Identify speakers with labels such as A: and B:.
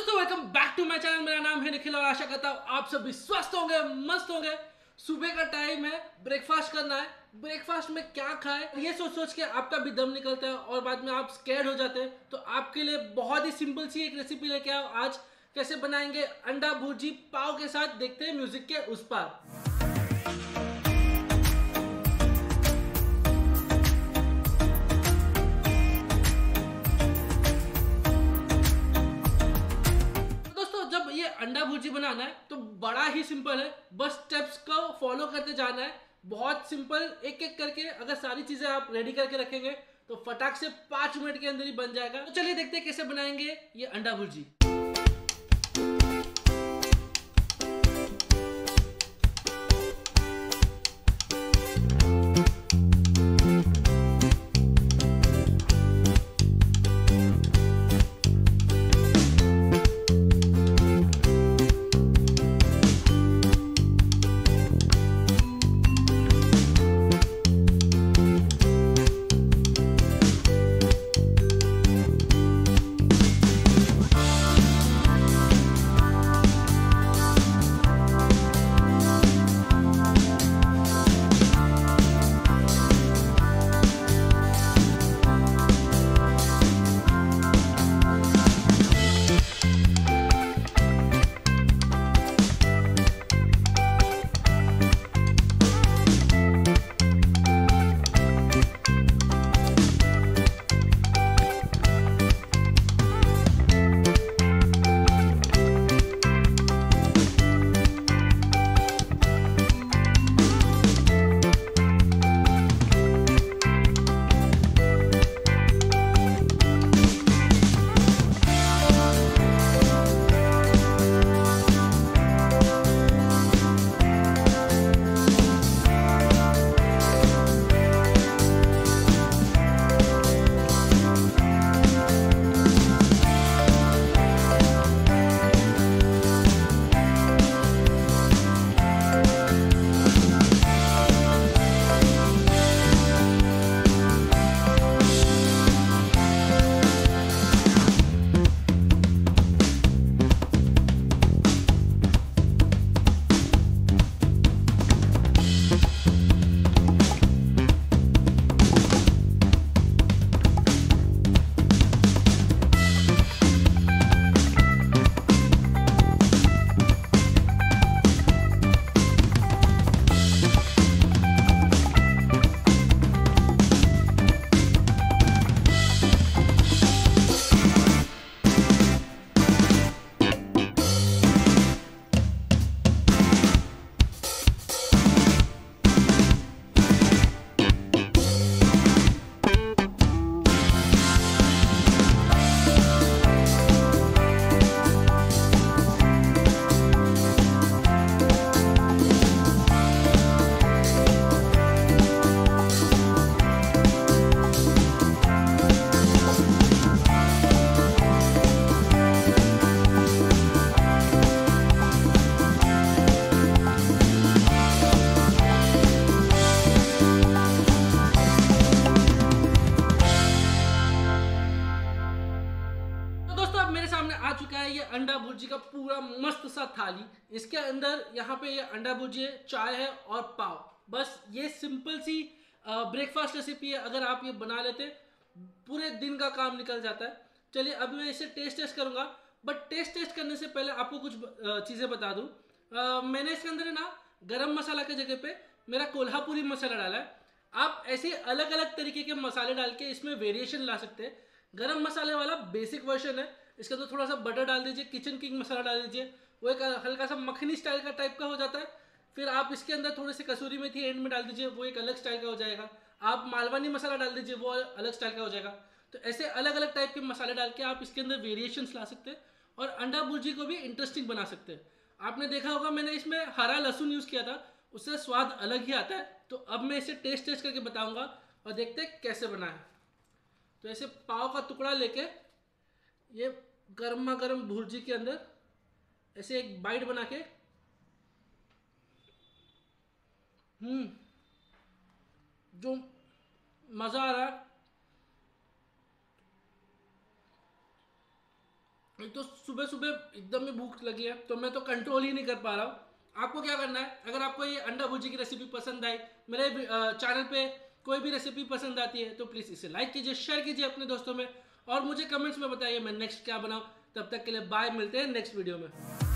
A: दोस्तों welcome back to my channel मेरा नाम है निखिल और आशा करता हूँ आप सभी स्वस्थ होंगे, मस्त होंगे। सुबह का टाइम है ब्रेकफास्ट करना है। ब्रेकफास्ट में क्या खाए? ये सोच सोच के आपका भी दम निकलता है और बाद में आप स्कैर्ड हो जाते हैं। तो आपके लिए बहुत ही सिंपल सी एक रेसिपी लेके आओ। आज कैसे बनाएँगे अंडा भुर्जी पाव के साथ, देखते हैं म्यूज़िक के उस पार। अंडा भुर्जी बनाना है तो बड़ा ही सिंपल है। बस स्टेप्स को फॉलो करते जाना है। बहुत सिंपल एक एक करके अगर सारी चीज़ें आप रेडी करके रखेंगे तो फटाक से पाँच मिनट के अंदर ही बन जाएगा। तो चलिए देखते हैं कैसे बनाएँगे ये अंडा भुर्जी। अंडा भुर्जी का पूरा मस्त सा थाली। इसके अंदर यहाँ पे ये अंडा भुर्जी है, चाय है और पाव। बस ये सिंपल सी ब्रेकफास्ट रेसिपी है। अगर आप ये बना लेते, पूरे दिन का काम निकल जाता है। चलिए, अब मैं इसे टेस्ट टेस्ट करूँगा। बट टेस्ट टेस्ट करने से पहले आपको कुछ चीज़ें बता दूँ। मैंने इसके अंदर ना, गरम मसाला के जगह पे मेरा कोल्हापुरी मसाला डाला है। आप ऐसे अलग अलग तरीके के मसाले डाल के इसमें वेरिएशन ला सकते हैं। गरम मसाले वाला बेसिक वर्जन है। इसके अंदर थोड़ा सा बटर डाल दीजिए किचन किंग मसाला डाल दीजिए। वो एक हल्का सा मखनी स्टाइल का टाइप का हो जाता है। फिर आप इसके अंदर थोड़े से कसूरी मेथी एंड में डाल दीजिए, वो एक अलग स्टाइल का हो जाएगा। आप मालवानी मसाला डाल दीजिए, वो अलग स्टाइल का हो जाएगा। तो ऐसे अलग अलग टाइप के मसाले डाल के आप इसके अंदर वेरिएशन ला सकते हैं और अंडा भुर्जी को भी इंटरेस्टिंग बना सकते हैं। आपने देखा होगा, मैंने इसमें हरा लहसुन यूज़ किया था। उससे स्वाद अलग ही आता है। तो अब मैं इसे टेस्ट टेस्ट करके बताऊँगा और देखते हैं कैसे बना है। तो ऐसे पाव का टुकड़ा लेके ये गर्मा गर्म भुर्जी के अंदर ऐसे एक बाइट बना के। हम्म। जो मज़ा आ रहा है। तो सुबह सुबह एकदम ही भूख लगी है तो मैं तो कंट्रोल ही नहीं कर पा रहा हूँ। आपको क्या करना है? अगर आपको ये अंडा भुर्जी की रेसिपी पसंद आई, मेरे चैनल पे कोई भी रेसिपी पसंद आती है तो प्लीज़ इसे लाइक कीजिए शेयर कीजिए अपने दोस्तों में। और मुझे कमेंट्स में बताइए मैं नेक्स्ट क्या बनाऊँ। तब तक के लिए बाय मिलते हैं नेक्स्ट वीडियो में।